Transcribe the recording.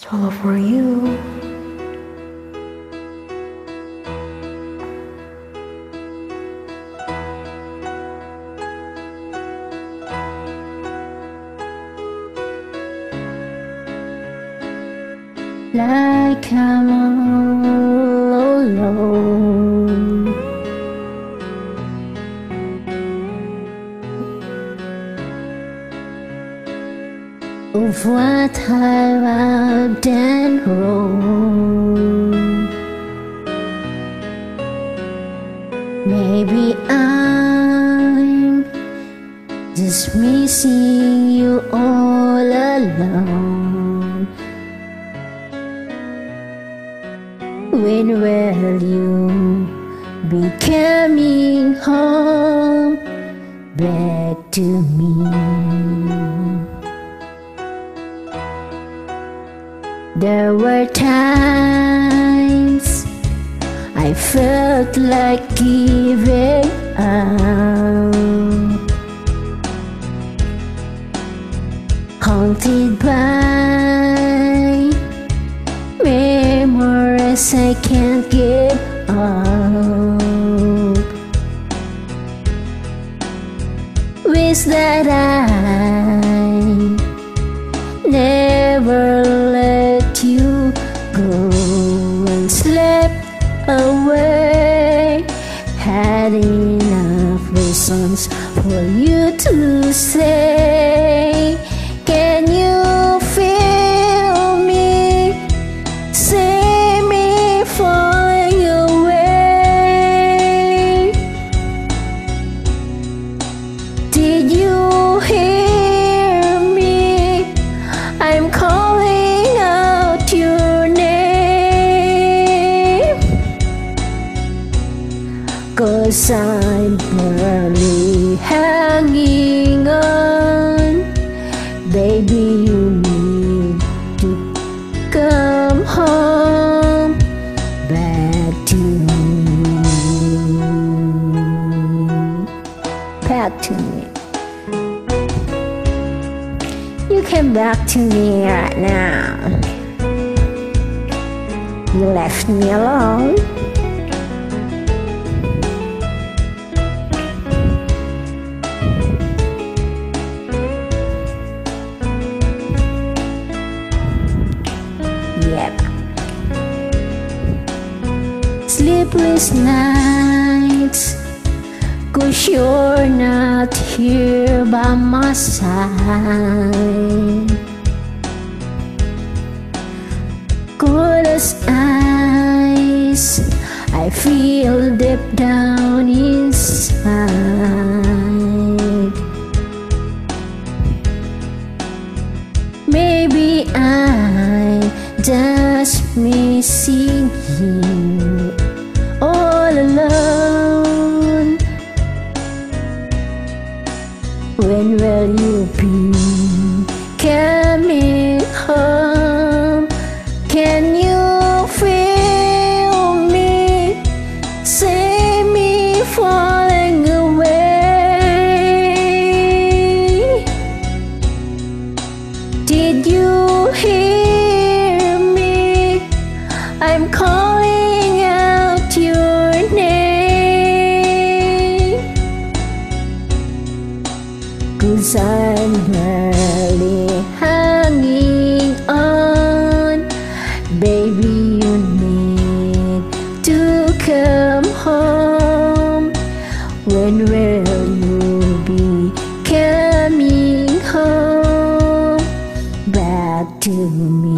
Solo for you. like I'm Of what I've done wrong. Maybe I'm just missing you all alone. When will you be coming home back to me? There were times I felt like giving up, haunted by memories I can't get up. Wish that I enough reasons for you to say, Can you feel me? See me falling away. Did you Cause I'm barely hanging on. Baby, you need to come home back to me. Back to me. You came back to me right now. You left me alone. Yep. Sleepless nights. Cause you're not here by my side. Cold as ice, I feel deep down inside. Maybe I just missing you all alone. I'm calling out your name. Cause I'm really hanging on. Baby, you need to come home. When will you be coming home back to me?